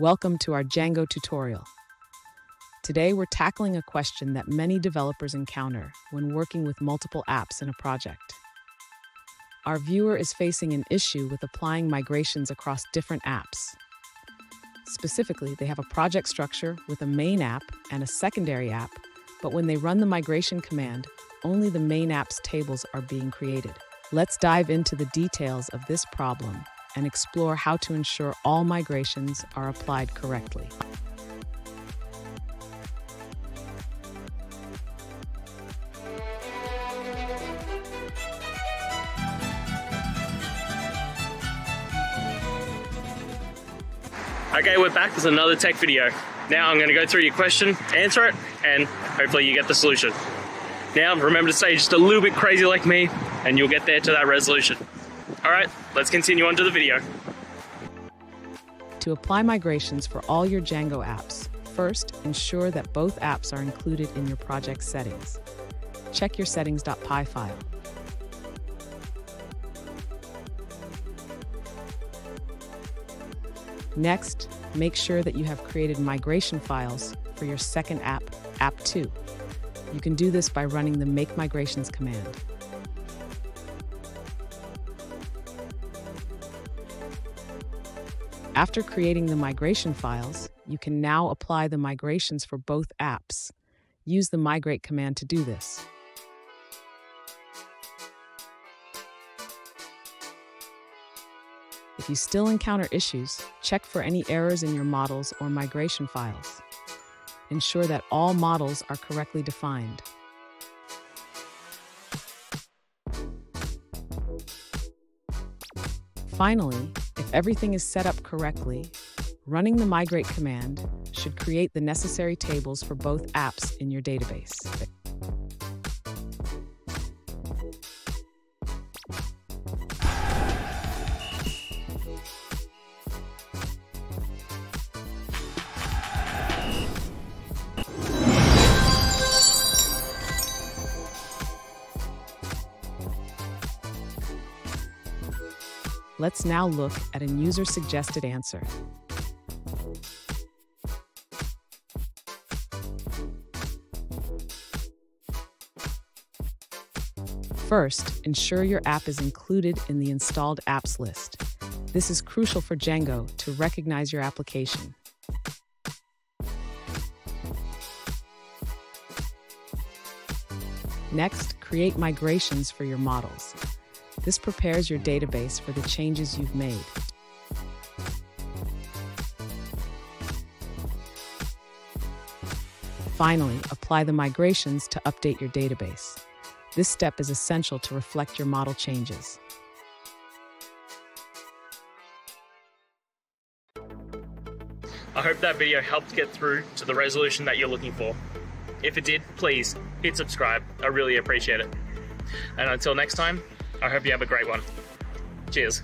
Welcome to our Django tutorial. Today we're tackling a question that many developers encounter when working with multiple apps in a project. Our viewer is facing an issue with applying migrations across different apps. Specifically, they have a project structure with a main app and a secondary app, but when they run the migration command, only the main app's tables are being created. Let's dive into the details of this problem and explore how to ensure all migrations are applied correctly. Okay, we're back with another tech video. Now I'm going to go through your question, answer it, and hopefully you get the solution. Now remember to stay just a little bit crazy like me, and you'll get there to that resolution. All right, let's continue on to the video. To apply migrations for all your Django apps, first ensure that both apps are included in your project settings. Check your settings.py file. Next, make sure that you have created migration files for your second app, App2. You can do this by running the Make Migrations command. After creating the migration files, you can now apply the migrations for both apps. Use the migrate command to do this. If you still encounter issues, check for any errors in your models or migration files. Ensure that all models are correctly defined. Finally, everything is set up correctly, running the migrate command should create the necessary tables for both apps in your database. Let's now look at a user-suggested answer. First, ensure your app is included in the installed apps list. This is crucial for Django to recognize your application. Next, create migrations for your models. This prepares your database for the changes you've made. Finally, apply the migrations to update your database. This step is essential to reflect your model changes. I hope that video helped get through to the resolution that you're looking for. If it did, please hit subscribe. I really appreciate it. And until next time, I hope you have a great one. Cheers.